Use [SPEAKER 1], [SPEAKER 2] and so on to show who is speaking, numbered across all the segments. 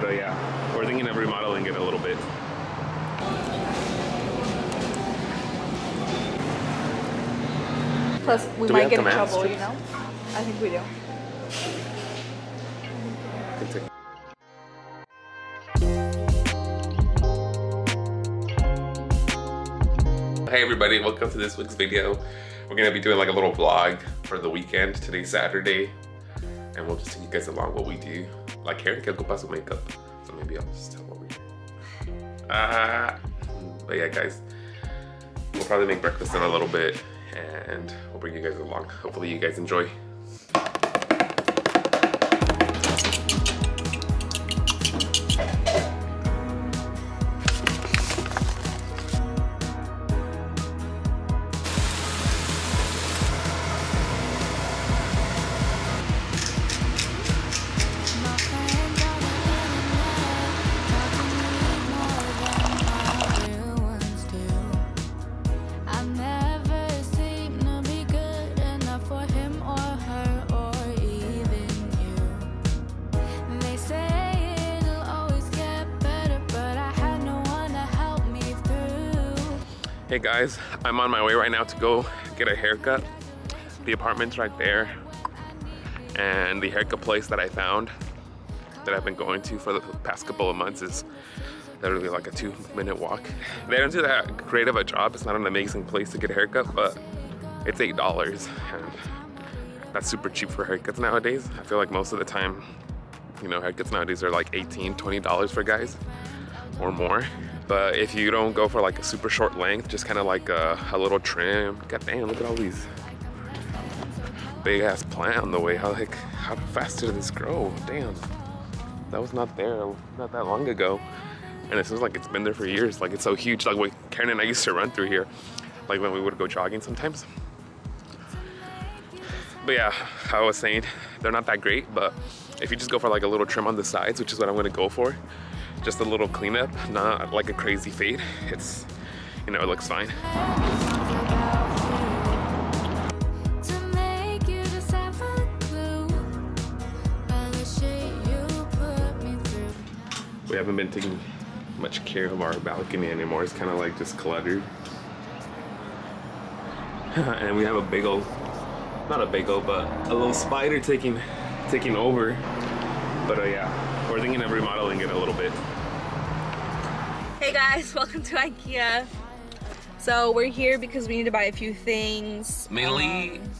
[SPEAKER 1] But uh, yeah, we're thinking of remodeling it a little bit.
[SPEAKER 2] Plus, we
[SPEAKER 1] Do
[SPEAKER 2] might
[SPEAKER 1] have
[SPEAKER 2] get in
[SPEAKER 1] tomato
[SPEAKER 2] trouble, you know? I think we do.
[SPEAKER 1] Hey everybody, welcome to this week's video. We're gonna be doing like a little vlog for the weekend. Today's Saturday. And we'll just take you guys along what we do. Like Karen can go que paso makeup. So maybe I'll just tell what we do. Ah, but yeah guys, we'll probably make breakfast in a little bit and we'll bring you guys along. Hopefully you guys enjoy. Hey guys, I'm on my way right now to go get a haircut. The apartment's right there. And the haircut place that I found that I've been going to for the past couple of months is literally like a two minute walk. They don't do that great of a job. It's not an amazing place to get a haircut, but it's $8 and that's super cheap for haircuts nowadays. I feel like most of the time, you know, haircuts nowadays are like $18, $20 for guys or more. But if you don't go for like a super short length, just kind of like a, a little trim. God damn, look at all these big ass plant on the way. How like how fast did this grow? Damn, that was not there not that long ago, and it seems like it's been there for years. Like it's so huge. Like when Karen and I used to run through here, like when we would go jogging sometimes. But yeah, I was saying they're not that great, but if you just go for like a little trim on the sides, which is what I'm gonna go for, just a little cleanup, not like a crazy fade. It's, you know, it looks fine. We haven't been taking much care of our balcony anymore. It's kind of like just cluttered. and we have a big old, not a big old, but a little spider taking, taking over. But uh, yeah, we're thinking of remodeling it a little bit.
[SPEAKER 2] Hey guys, welcome to IKEA. So we're here because we need to buy a few things.
[SPEAKER 1] Mainly
[SPEAKER 2] Um,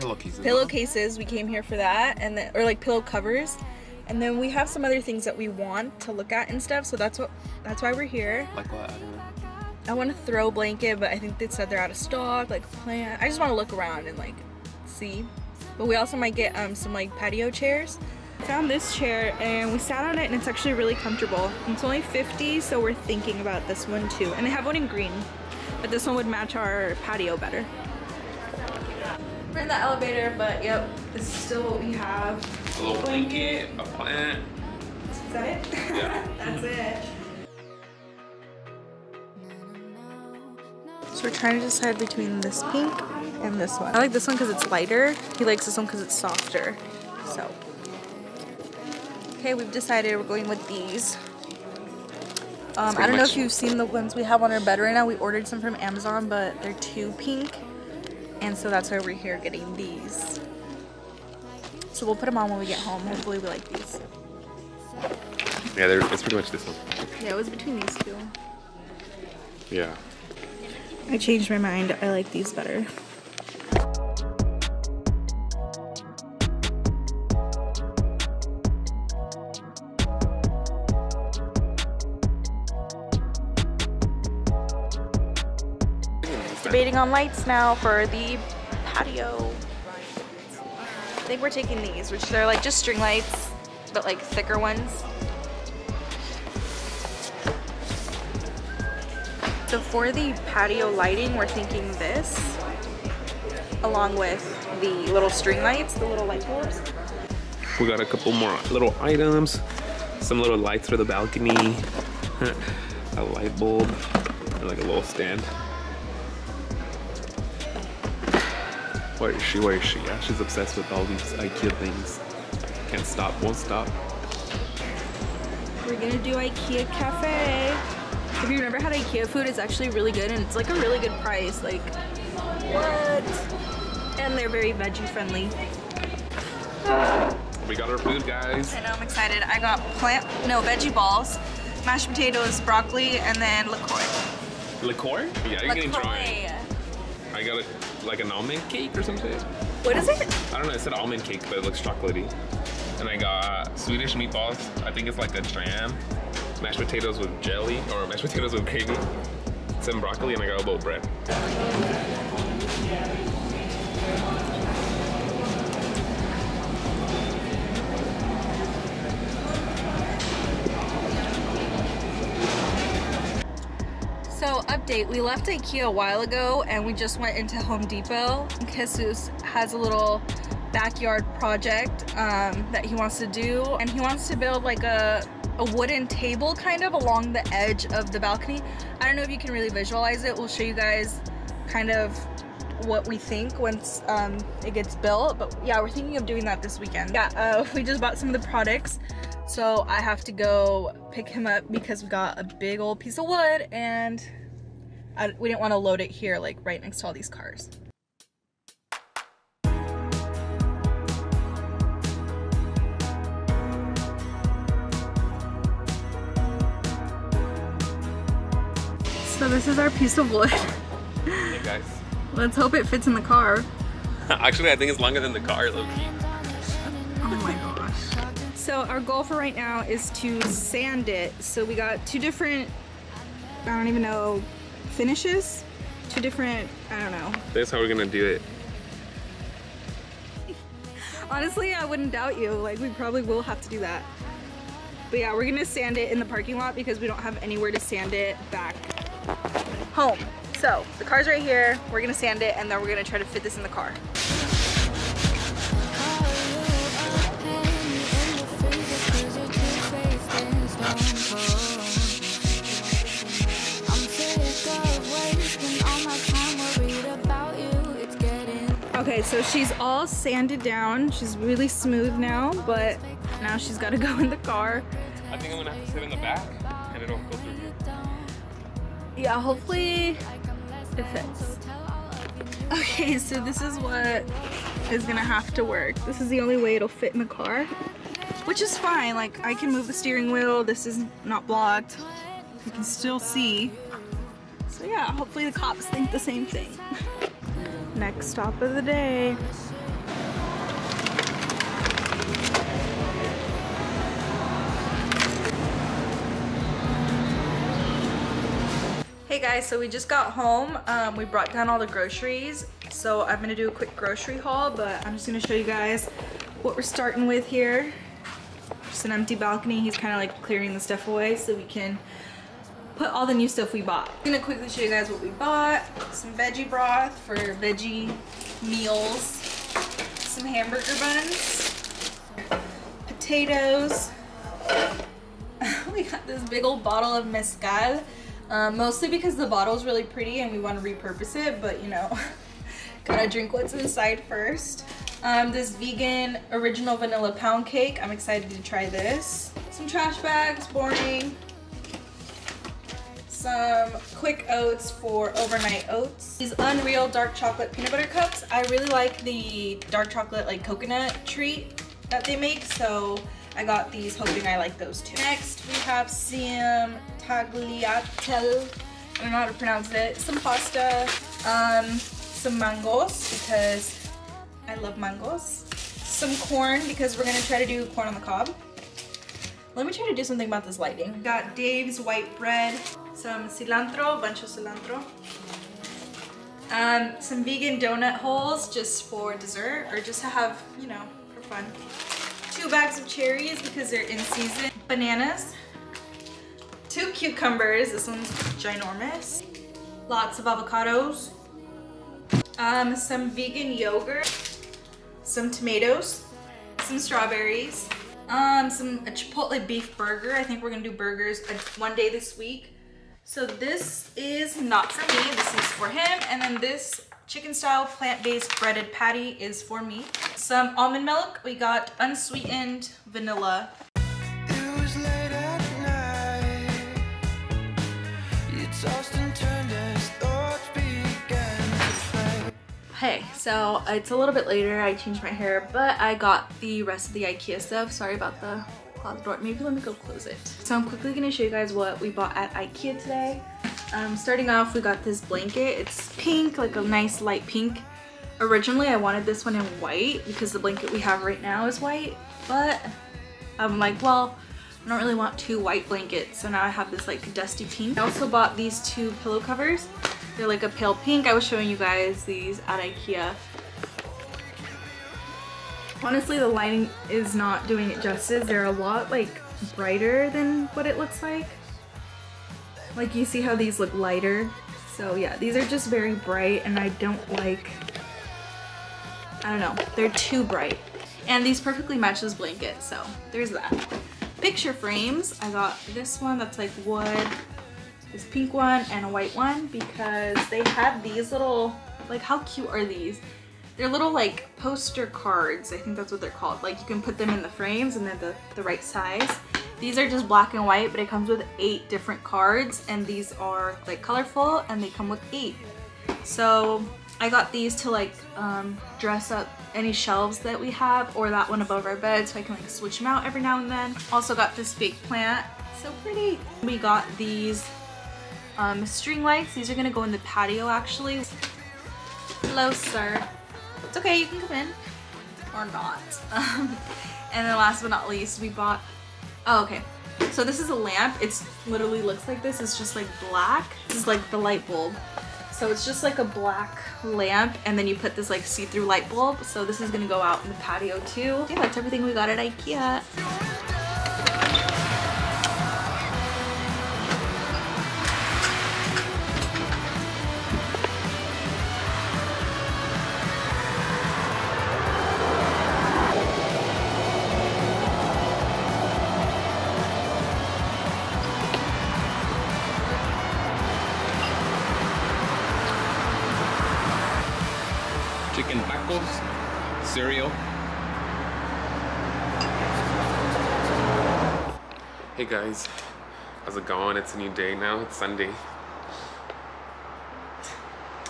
[SPEAKER 1] pillowcases.
[SPEAKER 2] pillowcases. We came here for that, and then or like pillow covers, and then we have some other things that we want to look at and stuff. So that's what that's why we're here.
[SPEAKER 1] Like what? I don't know.
[SPEAKER 2] I want a throw blanket, but I think they said they're out of stock. Like plant. I just want to look around and like see. But we also might get um, some like patio chairs. Found this chair and we sat on it and it's actually really comfortable. It's only 50, so we're thinking about this one too. And they have one in green, but this one would match our patio better. We're in the elevator, but yep, this is still what we have.
[SPEAKER 1] A little blanket, a plant.
[SPEAKER 2] Is that it?
[SPEAKER 1] Yeah.
[SPEAKER 2] That's mm-hmm. it. So we're trying to decide between this pink and this one. I like this one because it's lighter. He likes this one because it's softer. So. Okay, we've decided we're going with these. Um, I don't know if you've seen the ones we have on our bed right now. We ordered some from Amazon, but they're too pink. And so that's why we're here getting these. So we'll put them on when we get home. Hopefully we like these.
[SPEAKER 1] Yeah, there- it's pretty much this one.
[SPEAKER 2] Yeah, it was between these two.
[SPEAKER 1] Yeah.
[SPEAKER 2] I changed my mind. I like these better. Debating on lights now for the patio. I think we're taking these, which they're like just string lights, but like thicker ones. So for the patio lighting, we're thinking this, along with the little string lights, the little light bulbs.
[SPEAKER 1] We got a couple more little items, some little lights for the balcony, a light bulb, and like a little stand. Where is she? Where is she? Yeah, she's obsessed with all these IKEA things. Can't stop, won't stop.
[SPEAKER 2] We're gonna do IKEA Cafe. If you've never had IKEA food, it's actually really good and it's like a really good price. Like, what? And they're very veggie friendly.
[SPEAKER 1] We got our food, guys.
[SPEAKER 2] I know, I'm excited. I got plant, no, veggie balls, mashed potatoes, broccoli, and then LaCroix.
[SPEAKER 1] Liqueur? Yeah, you're getting trying. I got a, like an almond cake or something.
[SPEAKER 2] What is it?
[SPEAKER 1] I don't know, it said almond cake, but it looks chocolatey. And I got Swedish meatballs. I think it's like a jam. Mashed potatoes with jelly, or mashed potatoes with gravy. Some broccoli, and I got a little bread.
[SPEAKER 2] Update, we left Ikea a while ago and we just went into Home Depot. Jesus has a little backyard project um, that he wants to do and he wants to build like a, a wooden table kind of along the edge of the balcony. I don't know if you can really visualize it. We'll show you guys kind of what we think once um, it gets built. But yeah, we're thinking of doing that this weekend. Yeah, uh, we just bought some of the products. So I have to go pick him up because we got a big old piece of wood and I, we didn't want to load it here like right next to all these cars. So this is our piece of wood.
[SPEAKER 1] Hey guys.
[SPEAKER 2] Let's hope it fits in the car.
[SPEAKER 1] Actually, I think it's longer than the car, low key.
[SPEAKER 2] Oh my gosh. So our goal for right now is to sand it. So we got two different, I don't even know, finishes? Two different, I don't know.
[SPEAKER 1] That's how we're gonna do it.
[SPEAKER 2] Honestly, I wouldn't doubt you. Like we probably will have to do that. But yeah, we're gonna sand it in the parking lot because we don't have anywhere to sand it back home. So the car's right here. We're gonna sand it and then we're gonna try to fit this in the car. Okay, so she's all sanded down. She's really smooth now, but now she's gotta go in the car.
[SPEAKER 1] I think I'm gonna have to sit in the back, and it'll go through here.
[SPEAKER 2] Yeah, hopefully it fits. Okay, so this is what is gonna have to work. This is the only way it'll fit in the car, which is fine. Like, I can move the steering wheel. This is not blocked. You can still see. So yeah, hopefully the cops think the same thing. Next stop of the day. Hey guys, so we just got home. Um, we brought down all the groceries. So I'm gonna do a quick grocery haul, but I'm just gonna show you guys what we're starting with here. Just an empty balcony. He's kind of like clearing the stuff away so we can put all the new stuff we bought. I'm gonna quickly show you guys what we bought. Some veggie broth for veggie meals. Some hamburger buns. Potatoes. we got this big old bottle of mezcal. Um, mostly because the bottle is really pretty and we want to repurpose it, but you know, gotta drink what's inside first. Um, this vegan original vanilla pound cake. I'm excited to try this. Some trash bags, boring. Some quick oats for overnight oats. These Unreal dark chocolate peanut butter cups. I really like the dark chocolate like coconut treat that they make, so I got these hoping I like those too. Next, we have some tagliatelle. I don't know how to pronounce it. Some pasta, um, some mangoes because I love mangoes. Some corn because we're gonna try to do corn on the cob. Let me try to do something about this lighting. Got Dave's white bread, some cilantro, a bunch of cilantro. Um, some vegan donut holes just for dessert or just to have, you know, for fun. Two bags of cherries because they're in season. Bananas. Two cucumbers, this one's ginormous. Lots of avocados. Um, some vegan yogurt. Some tomatoes. Some strawberries. Um, some a chipotle beef burger. I think we're gonna do burgers uh, one day this week. So this is not for me, this is for him. And then this chicken style plant-based breaded patty is for me. Some almond milk. We got unsweetened vanilla. Okay, so it's a little bit later. I changed my hair, but I got the rest of the Ikea stuff. Sorry about the closet door. Maybe let me go close it. So I'm quickly gonna show you guys what we bought at Ikea today. Um, starting off, we got this blanket. It's pink, like a nice light pink. Originally, I wanted this one in white because the blanket we have right now is white, but I'm like, well, I don't really want two white blankets, so now I have this like dusty pink. I also bought these two pillow covers. They're like a pale pink. I was showing you guys these at Ikea. Honestly, the lighting is not doing it justice. They're a lot like brighter than what it looks like. Like you see how these look lighter. So yeah, these are just very bright and I don't like, I don't know, they're too bright. And these perfectly match this blanket, so there's that. Picture frames, I got this one that's like wood, this pink one, and a white one because they have these little, like how cute are these? They're little like poster cards, I think that's what they're called. Like you can put them in the frames and they're the, the right size. These are just black and white, but it comes with eight different cards and these are like colorful and they come with eight. So I got these to like um, dress up any shelves that we have or that one above our bed so I can like switch them out every now and then. Also got this fake plant, so pretty. We got these um, string lights. These are gonna go in the patio actually. Hello, sir. It's okay, you can come in. Or not. Um, and then last but not least, we bought, oh, okay. So this is a lamp. It's literally looks like this. It's just like black. This is like the light bulb. So it's just like a black lamp and then you put this like see-through light bulb. So this is gonna go out in the patio too. Yeah, that's everything we got at Ikea.
[SPEAKER 1] Chicken tacos, cereal. Hey guys, how's it going? It's a new day now. It's Sunday.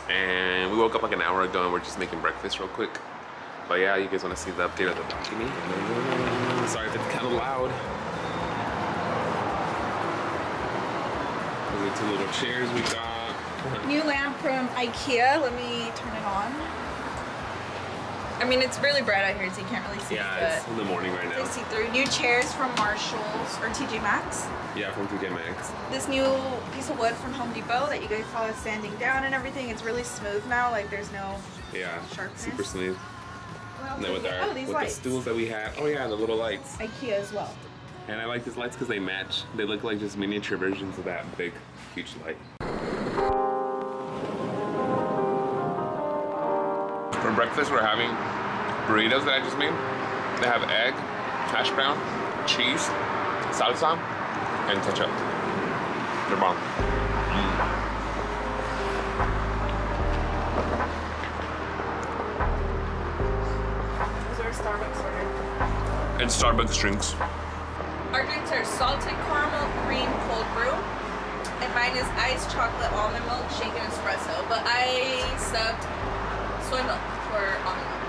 [SPEAKER 1] And we woke up like an hour ago and we're just making breakfast real quick. But yeah, you guys want to see the update of the balcony? Sorry if it's kind of loud. Those are two little chairs we got.
[SPEAKER 2] New lamp from Ikea. Let me turn it on. I mean, it's really bright out here, so you can't really see
[SPEAKER 1] Yeah, it's
[SPEAKER 2] it,
[SPEAKER 1] in the morning right now.
[SPEAKER 2] see through. New chairs from Marshalls or TJ Maxx.
[SPEAKER 1] Yeah, from TJ Maxx.
[SPEAKER 2] This new piece of wood from Home Depot that you guys saw is sanding down and everything. It's really smooth now. Like there's no.
[SPEAKER 1] Yeah,
[SPEAKER 2] Sharpness.
[SPEAKER 1] super smooth. And then with our
[SPEAKER 2] oh, these
[SPEAKER 1] with
[SPEAKER 2] lights.
[SPEAKER 1] the stools that we have. Oh yeah, the little lights.
[SPEAKER 2] Ikea as well.
[SPEAKER 1] And I like these lights because they match. They look like just miniature versions of that big, huge light. For breakfast, we're having burritos that I just made. They have egg, hash brown, cheese, salsa, and ketchup. They're bomb.
[SPEAKER 2] Those are Starbucks order.
[SPEAKER 1] And Starbucks drinks.
[SPEAKER 2] Our drinks are salted caramel cream cold brew. And mine is iced chocolate almond milk shaken espresso. But I subbed soy milk were on